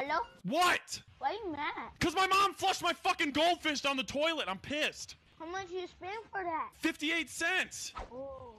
Hello? What? Why you mad? Cause my mom flushed my fucking goldfish down the toilet. I'm pissed. How much you spend for that? 58 cents. Ooh.